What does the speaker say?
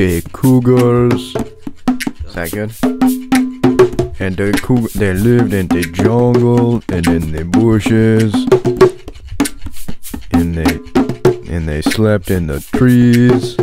the cougars. Is that good? And the coug- they lived in the jungle and in the bushes. And they and they slept in the trees.